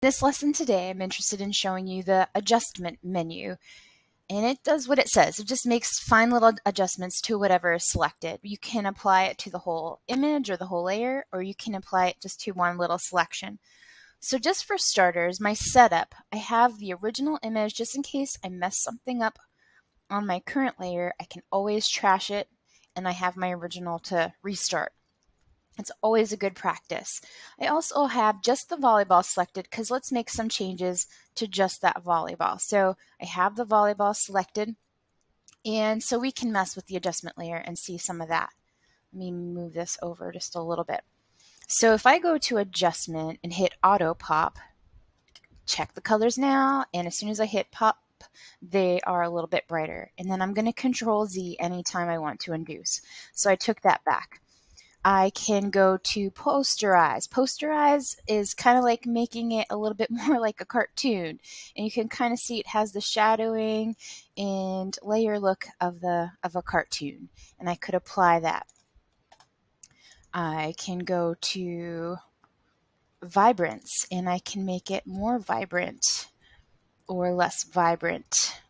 this lesson today, I'm interested in showing you the adjustment menu. And it does what it says. It just makes fine little adjustments to whatever is selected. You can apply it to the whole image or the whole layer, or you can apply it just to one little selection. So just for starters, my setup, I have the original image just in case I mess something up on my current layer. I can always trash it and I have my original to restart. It's always a good practice. I also have just the volleyball selected because let's make some changes to just that volleyball. So I have the volleyball selected and so we can mess with the adjustment layer and see some of that. Let me move this over just a little bit. So if I go to adjustment and hit auto pop, check the colors now, and as soon as I hit pop, they are a little bit brighter. And then I'm going to control Z anytime I want to induce. So I took that back. I can go to posterize. Posterize is kind of like making it a little bit more like a cartoon. And you can kind of see it has the shadowing and layer look of the of a cartoon. And I could apply that. I can go to vibrance and I can make it more vibrant or less vibrant.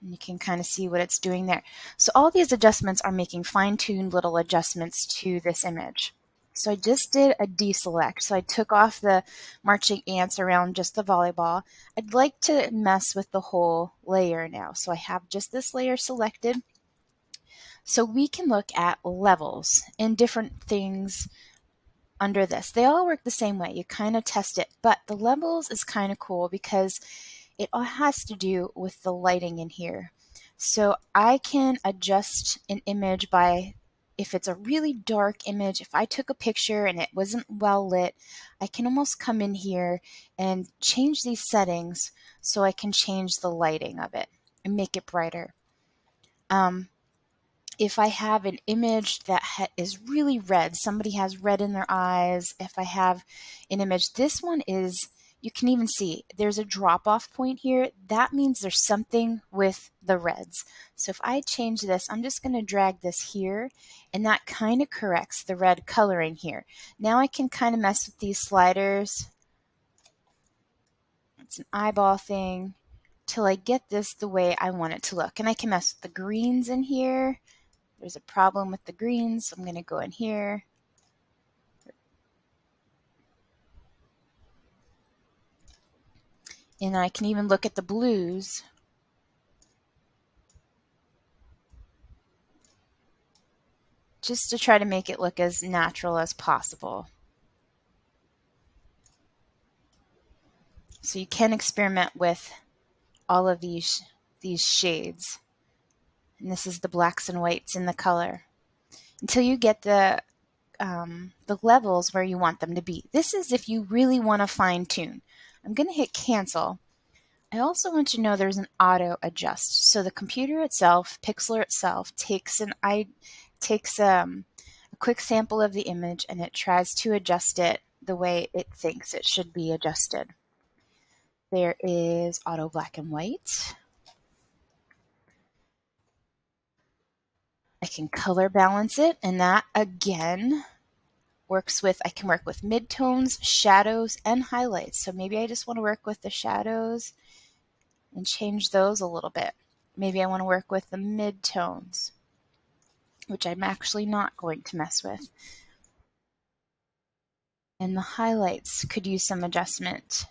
And you can kind of see what it's doing there. So all these adjustments are making fine-tuned little adjustments to this image. So I just did a deselect. So I took off the marching ants around just the volleyball. I'd like to mess with the whole layer now. So I have just this layer selected. So we can look at levels and different things under this. They all work the same way. You kind of test it, but the levels is kind of cool because it all has to do with the lighting in here. So I can adjust an image by if it's a really dark image, if I took a picture and it wasn't well lit, I can almost come in here and change these settings so I can change the lighting of it and make it brighter. Um, if I have an image that is really red, somebody has red in their eyes, if I have an image, this one is you can even see there's a drop off point here. That means there's something with the reds. So if I change this, I'm just going to drag this here and that kind of corrects the red coloring here. Now I can kind of mess with these sliders. It's an eyeball thing till I get this the way I want it to look. And I can mess with the greens in here. There's a problem with the greens, so I'm going to go in here And I can even look at the blues. Just to try to make it look as natural as possible. So you can experiment with all of these, these shades. And this is the blacks and whites in the color. Until you get the um, the levels where you want them to be. This is if you really want to fine tune. I'm going to hit cancel. I also want to know there's an auto adjust. So the computer itself, Pixlr itself, takes an I takes um, a quick sample of the image and it tries to adjust it the way it thinks it should be adjusted. There is auto black and white. I can color balance it and that again works with, I can work with midtones, shadows, and highlights. So maybe I just want to work with the shadows and change those a little bit. Maybe I want to work with the midtones, which I'm actually not going to mess with. And the highlights could use some adjustment.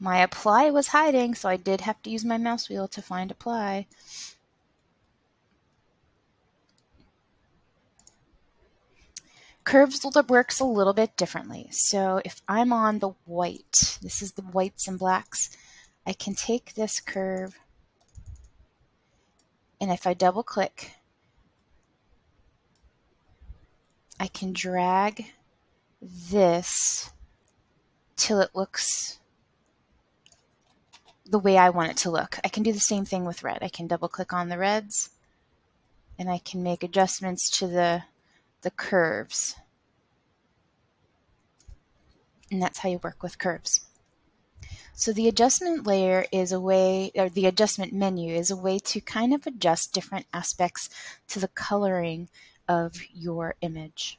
My apply was hiding, so I did have to use my mouse wheel to find apply. Curves works a little bit differently. So if I'm on the white, this is the whites and blacks, I can take this curve and if I double click, I can drag this till it looks the way I want it to look. I can do the same thing with red. I can double click on the reds and I can make adjustments to the the curves. And that's how you work with curves. So the adjustment layer is a way, or the adjustment menu is a way to kind of adjust different aspects to the coloring of your image.